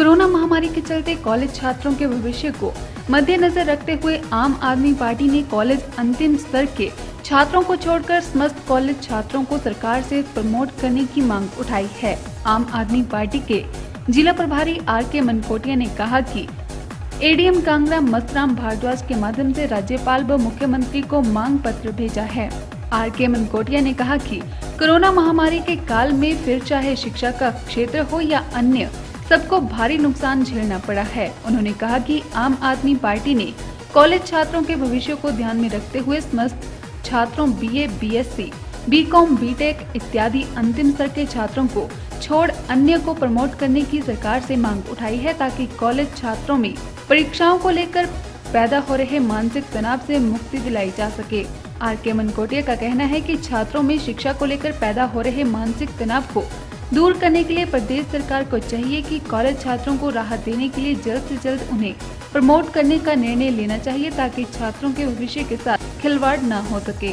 Corona महामारी के चलते कॉलेज छात्रों के भविष्य को मद्देनजर रखते हुए आम आदमी पार्टी ने कॉलेज अंतिम स्तर के छात्रों को छोड़कर समस्त कॉलेज छात्रों को सरकार से प्रमोट करने की मांग उठाई है। आम आदमी पार्टी के जिला प्रभारी आर के मनकोटिया ने कहा कि एडीएम कांगड़ा मस्तराम भारद्वाज के माध्यम से राज्यपाल व मुख्यमंत्री को मांग पत्र भेजा है। आर के मनकोटिया ने कहा कि कोरोना महामारी के काल में फिर चाहे शिक्षा का क्षेत्र हो या अन्य सबको भारी नुकसान झेलना पड़ा है। उन्होंने कहा कि आम आदमी पार्टी ने कॉलेज छात्रों के भविष्य को ध्यान में रखते हुए समस्त छात्रों बीए, बीएससी, बीकॉम, बीटेक इत्यादि अंतिम स्तर के छात्रों को छोड़ अन्य को प्रमोट करने की सरकार से मांग उठाई है ताकि कॉलेज छात्रों में परीक्षाओं को लेकर पैदा हो रहे मानसिक तनाव से मुक्ति दिलाई जा सके। आर के मनकोटिया का कहना है कि छात्रों में शिक्षा को लेकर पैदा हो रहे मानसिक तनाव को दूर करने के लिए प्रदेश सरकार को चाहिए कि कॉलेज छात्रों को राहत देने के लिए जल्द से जल्द उन्हें प्रमोट करने का निर्णय लेना चाहिए ताकि छात्रों के भविष्य के साथ खिलवाड़ न हो सके।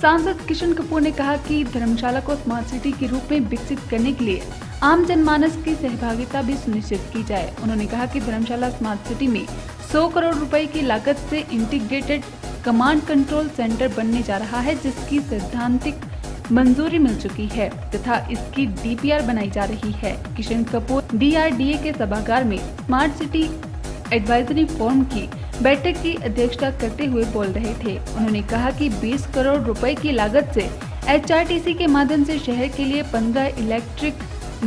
सांसद किशन कपूर ने कहा कि धर्मशाला को स्मार्ट सिटी के रूप में विकसित करने के लिए आम जनमानस की सहभागिता भी सुनिश्चित की जाए। उन्होंने कहा कि धर्मशाला स्मार्ट सिटी में 100 करोड़ रुपए की लागत से इंटीग्रेटेड कमांड कंट्रोल सेंटर बनने जा रहा है, जिसकी सैद्धांतिक मंजूरी मिल चुकी है तथा इसकी डीपीआर बनाई जा रही है। किशन कपूर डीआरडीए के सभागार में स्मार्ट सिटी एडवाइजरी फोरम की बैठक की अध्यक्षता करते हुए बोल रहे थे। उन्होंने कहा कि 20 करोड़ रुपए की लागत से एचआरटीसी के माध्यम से शहर के लिए 15 इलेक्ट्रिक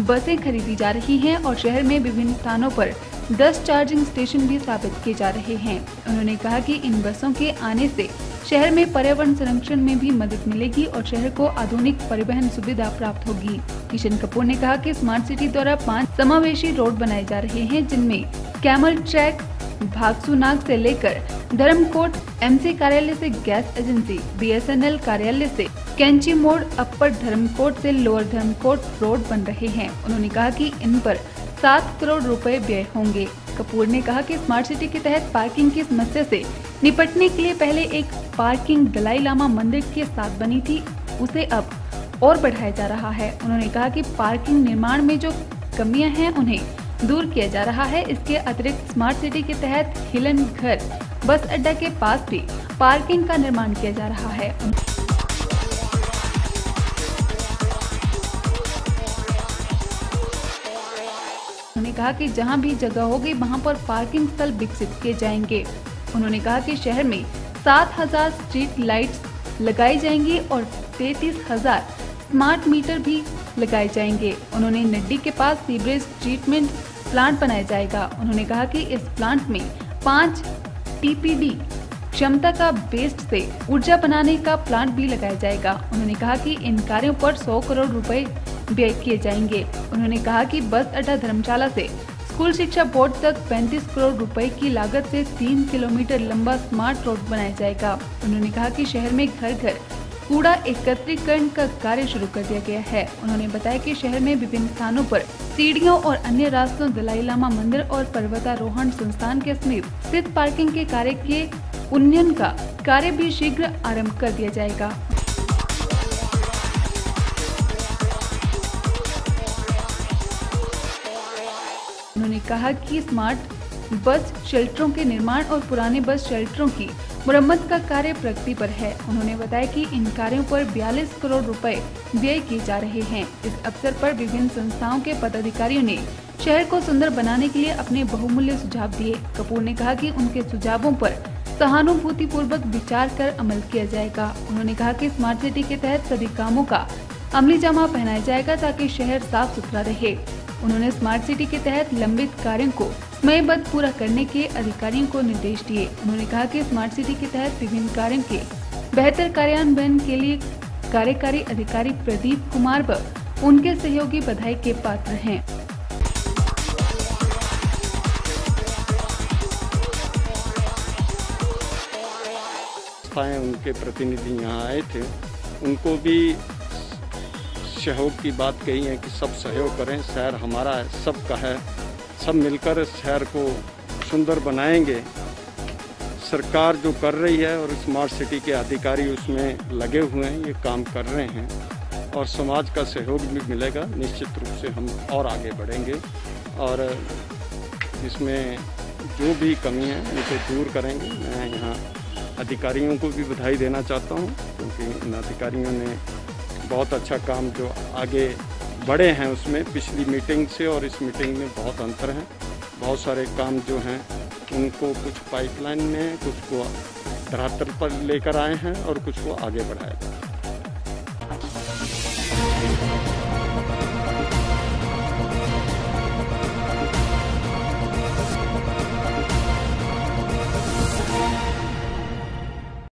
बसें खरीदी जा रही हैं और शहर में विभिन्न स्थानों पर 10 चार्जिंग स्टेशन भी स्थापित किए जा रहे हैं। उन्होंने कहा कि इन बसों के आने से शहर में पर्यावरण संरक्षण में भी मदद मिलेगी और शहर को आधुनिक परिवहन सुविधा प्राप्त होगी। किशन कपूर ने कहा कि स्मार्ट सिटी द्वारा पाँच समावेशी रोड बनाए जा रहे हैं, जिनमें कैमल ट्रैक भागसुनाग से लेकर धर्मकोट, एमसी कार्यालय से गैस एजेंसी, बीएसएनएल कार्यालय से कैंची मोड़, अपर धर्मकोट से लोअर धर्मकोट रोड बन रहे हैं। उन्होंने कहा कि इन पर सात करोड़ रुपए व्यय होंगे। कपूर ने कहा कि स्मार्ट सिटी के तहत पार्किंग की समस्या से निपटने के लिए पहले एक पार्किंग दलाई लामा मंदिर के साथ बनी थी। उसे अब और बढ़ाया जा रहा है। उन्होंने कहा कि पार्किंग निर्माण में जो कमियाँ हैं, उन्हें दूर किया जा रहा है। इसके अतिरिक्त स्मार्ट सिटी के तहत हिलन घर, बस अड्डा के पास भी पार्किंग का निर्माण किया जा रहा है। कहा कि जहाँ भी जगह होगी, वहाँ पर पार्किंग स्थल विकसित किए जाएँगे। उन्होंने कहा कि शहर में 7000 स्ट्रीट लाइट्स लगाई जाएँगी और तैतीस हज़ार स्मार्ट मीटर भी लगाए जाएँगे। उन्होंने नड्डी के पास सीवरेज ट्रीटमेंट प्लांट बनाया जाएगा। उन्होंने कहा कि इस प्लांट में पाँच टीपीडी क्षमता का वेस्ट से ऊर्जा बनाने का प्लांट भी लगाया जाएगा। उन्होंने कहा कि इन कार्यों पर 100 करोड़ रुपए व्यय किए जाएँगे। उन्होंने कहा कि बस अड्डा धर्मशाला से स्कूल शिक्षा बोर्ड तक 35 करोड़ रुपए की लागत से तीन किलोमीटर लंबा स्मार्ट रोड बनाया जाएगा। उन्होंने कहा कि शहर में घर घर कूड़ा एकत्रीकरण का कार्य शुरू कर दिया गया है। उन्होंने बताया कि शहर में विभिन्न स्थानों पर सीढ़ियों और अन्य रास्तों, दलाई लामा मंदिर और पर्वतारोहण संस्थान के समीप स्थित पार्किंग के कार्य के उन्नयन का कार्य भी शीघ्र आरंभ कर दिया जाएगा। उन्होंने कहा कि स्मार्ट बस शेल्टरों के निर्माण और पुराने बस शेल्टरों की मुरम्मत का कार्य प्रगति पर है। उन्होंने बताया कि इन कार्यों पर 42 करोड़ रुपए व्यय किए जा रहे हैं। इस अवसर पर विभिन्न संस्थाओं के पदाधिकारियों ने शहर को सुंदर बनाने के लिए अपने बहुमूल्य सुझाव दिए। कपूर ने कहा कि उनके सुझावों पर सहानुभूति पूर्वक विचार कर अमल किया जाएगा। उन्होंने कहा कि स्मार्ट सिटी के तहत सभी कामों का अमली जमा पहनाया जाएगा ताकि शहर साफ़ सुथरा रहे। उन्होंने स्मार्ट सिटी के तहत लंबित कार्यों को समयबद्ध पूरा करने के अधिकारियों को निर्देश दिए। उन्होंने कहा कि स्मार्ट सिटी के तहत विभिन्न कार्यों के बेहतर कार्यान्वयन के लिए कार्यकारी अधिकारी प्रदीप कुमार व उनके सहयोगी बधाई के पात्र हैं। उनके प्रतिनिधि यहाँ आए थे। उनको भी सहयोग की बात कही है कि सब सहयोग करें, शहर हमारा है, सबका है। सब मिलकर शहर को सुंदर बनाएँगे। सरकार जो कर रही है और स्मार्ट सिटी के अधिकारी उसमें लगे हुए हैं, ये काम कर रहे हैं और समाज का सहयोग भी मिलेगा। निश्चित रूप से हम और आगे बढ़ेंगे और इसमें जो भी कमी है उसे दूर करेंगे। मैं यहाँ अधिकारियों को भी बधाई देना चाहता हूँ, क्योंकि इन अधिकारियों ने बहुत अच्छा काम जो आगे बढ़े हैं उसमें पिछली मीटिंग से और इस मीटिंग में बहुत अंतर हैं। बहुत सारे काम जो हैं, उनको कुछ पाइपलाइन में, कुछ को धरातल पर लेकर आए हैं और कुछ को आगे बढ़ाया